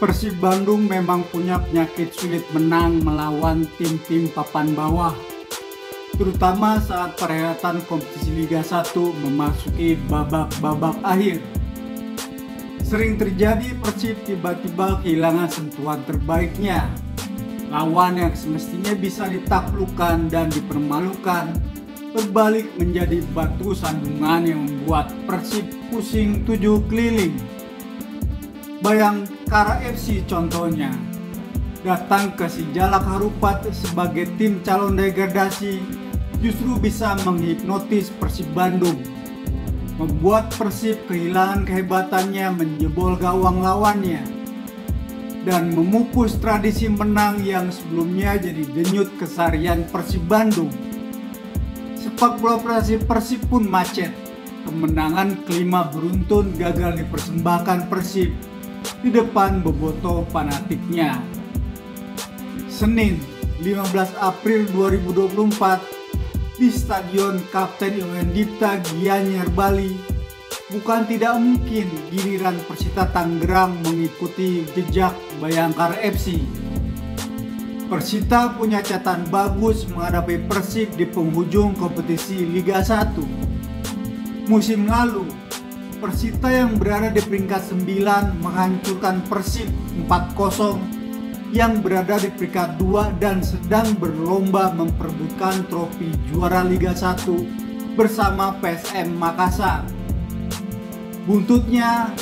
Persib Bandung memang punya penyakit sulit menang melawan tim-tim papan bawah. Terutama saat perhelatan kompetisi Liga 1 memasuki babak-babak akhir. Sering terjadi Persib tiba-tiba kehilangan sentuhan terbaiknya. Lawan yang semestinya bisa ditaklukkan dan dipermalukan berbalik menjadi batu sandungan yang membuat Persib pusing tujuh keliling. Bayangkara FC contohnya, datang ke Sijalak Harupat sebagai tim calon degradasi justru bisa menghipnotis Persib Bandung. Membuat Persib kehilangan kehebatannya menjebol gawang lawannya dan memupus tradisi menang yang sebelumnya jadi denyut kesarian Persib Bandung sepak bola Persib, Persib pun macet. Kemenangan kelima beruntun gagal dipersembahkan Persib di depan boboto fanatiknya. Senin 15 April 2024 di Stadion Kapten Iwan Dipta Gianyar Bali bukan tidak mungkin giliran Persita Tangerang mengikuti jejak Bayangkara FC Persita punya catatan bagus menghadapi Persib di penghujung kompetisi Liga 1. Musim lalu, Persita yang berada di peringkat 9 menghancurkan Persib 4-0 yang berada di peringkat 2 dan sedang berlomba memperebutkan trofi juara Liga 1 bersama PSM Makassar. Buntutnya,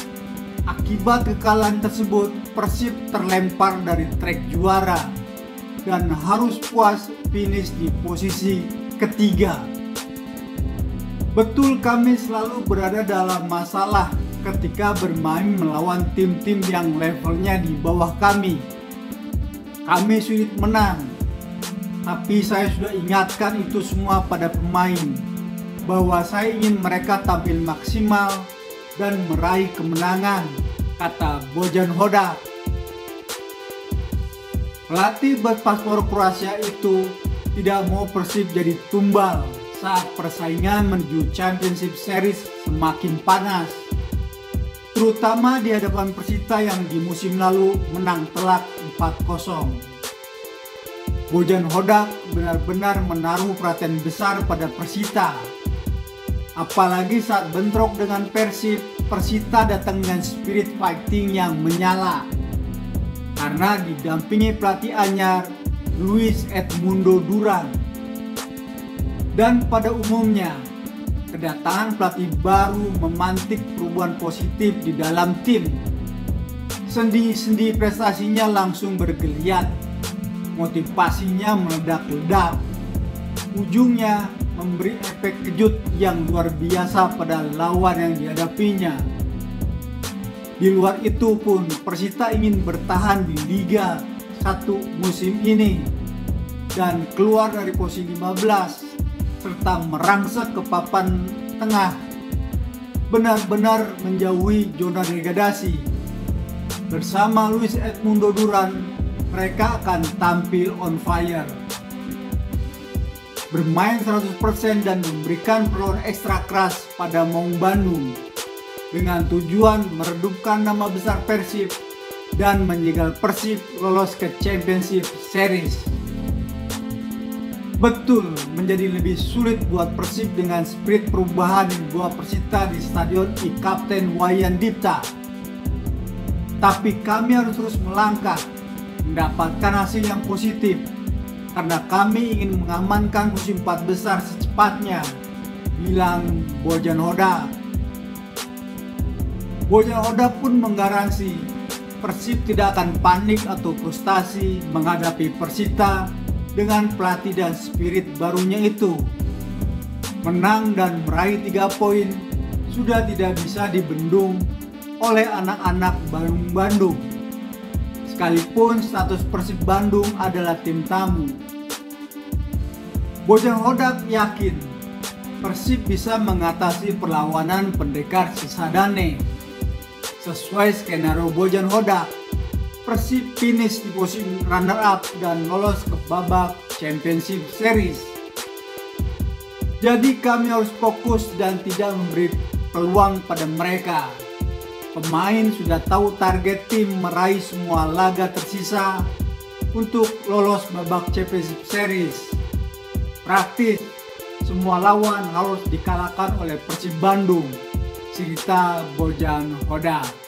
akibat kekalahan tersebut Persib terlempar dari trek juara dan harus puas finish di posisi ketiga. Betul kami selalu berada dalam masalah ketika bermain melawan tim-tim yang levelnya di bawah kami. Kami sulit menang, tapi saya sudah ingatkan itu semua pada pemain bahwa saya ingin mereka tampil maksimal dan meraih kemenangan, kata Bojan Hodak. Pelatih berpaspor Kroasia itu tidak mau Persib jadi tumbal saat persaingan menuju Championship Series semakin panas. Terutama di hadapan Persita yang di musim lalu menang telak 4-0. Bojan Hodak benar-benar menaruh perhatian besar pada Persita. Apalagi saat bentrok dengan Persib, Persita datang dengan spirit fighting yang menyala karena didampingi pelatih anyar Luis Edmundo Duran. Dan pada umumnya, kedatangan pelatih baru memantik perubahan positif di dalam tim. Sendi-sendi prestasinya langsung bergeliat, motivasinya meledak-ledak. Ujungnya memberi efek kejut yang luar biasa pada lawan yang dihadapinya di luar itu pun Persita ingin bertahan di Liga 1 musim ini dan keluar dari posisi 15 serta merangsek ke papan tengah benar-benar menjauhi zona degradasi. Bersama Luis Edmundo Duran, mereka akan tampil on fire. Bermain 100% dan memberikan peluang ekstra keras pada Maung Bandung dengan tujuan meredupkan nama besar Persib dan menjegal Persib lolos ke Championship Series. Betul, menjadi lebih sulit buat Persib dengan spirit perubahan buat Persita di Stadion I Kapten Wayan Dipta. Tapi kami harus terus melangkah, mendapatkan hasil yang positif, karena kami ingin mengamankan musim empat besar secepatnya, bilang Bojan Hoda Bojan Oda pun menggaransi Persib tidak akan panik atau frustasi menghadapi Persita dengan pelatih dan spirit barunya itu. Menang dan meraih tiga poin sudah tidak bisa dibendung oleh anak-anak Bandung Bandung. Sekalipun status Persib Bandung adalah tim tamu. Bojan Hodak yakin Persib bisa mengatasi perlawanan pendekar Sisadane Sesuai skenario Bojan Hoda, Persib finish di posisi runner up dan lolos ke babak Championship Series. Jadi kami harus fokus dan tidak memberi peluang pada mereka. Pemain sudah tahu target tim meraih semua laga tersisa untuk lolos babak Championship Series. Praktis, semua lawan harus dikalahkan oleh Persib Bandung. Cerita Bojan Hoda.